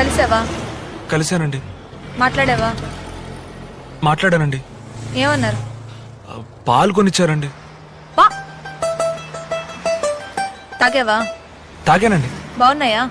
కలిసావా? కలిశానండి. మాట్లాడావా? మాట్లాడానండి. ఏమన్నారు? పాల్గొనిచ్చారండి పాలు కొనిచ్చారండి. తాగావా? తాగానండి. బాగున్నాయా?